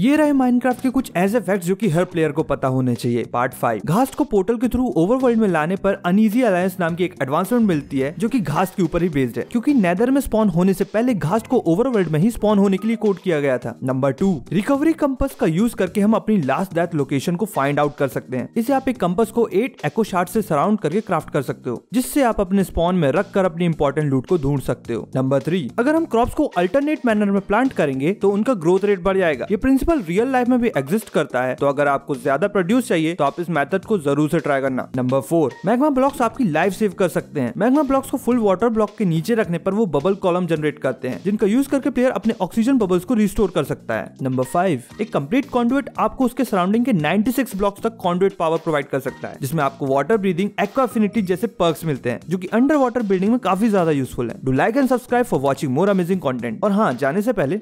ये रहे माइनक्राफ्ट के कुछ ऐसे फैक्ट्स जो कि हर प्लेयर को पता होने चाहिए। पार्ट फाइव घास को पोर्टल के थ्रू ओवरवर्ल्ड में लाने पर अनईजी अलायंस नाम की एक एडवांसमेंट मिलती है, जो कि घास के ऊपर ही बेस्ड है। क्योंकि नेदर में स्पॉन होने से पहले घास को ओवरवर्ल्ड में ही स्पॉन होने के लिए कोड किया गया था। नंबर टू रिकवरी कंपस का यूज़ करके हम अपनी लास्ट डेथ लोकेशन को फाइंड आउट कर सकते हैं। इसे आप एक कंपस को एट एको शार्ट से सराउंड करके क्राफ्ट कर सकते हो, जिससे आप अपने स्पॉन में रख कर अपनी इंपॉर्टेंट लूट को ढूंढ सकते हो। नंबर थ्री अगर हम क्रॉप्स को अल्टरनेट मैनर में प्लांट करेंगे तो उनका ग्रोथ रेट बढ़ जाएगा। ये प्रिंसिपल रियल लाइफ में भी एग्जिस्ट करता है तो अगर आपको ज़्यादा प्रोड्यूस चाहिए तो आप इस मेथड को ज़रूर से ट्राई करना। नंबर फोर मैग्मा ब्लॉक्स आपकी लाइफ सेव कर सकते हैं। मैग्मा ब्लॉक्स को फुल वाटर ब्लॉक के नीचे रखने पर वो बबल कॉलम जनरेट करते हैं, जिनका यूज़ करके प्लेयर अपने ऑक्सीजन बबल्स को रिस्टोर कर सकता है। नंबर फाइव एक कंप्लीट कॉन्डुएट आपको उसके सराउंडिंग के 96 ब्लॉक्स तक कॉन्डुएट पावर प्रोवाइड कर सकता है, जिसमें आपको वाटर ब्रीदिंग एक्वाफिनिटी जैसे पर्क्स मिलते हैं, जो की अंडर वाटर बिल्डिंग में काफ़ी ज़्यादा यूजफुल है। Do like and subscribe for watching more amazing content और हाँ जाने से पहले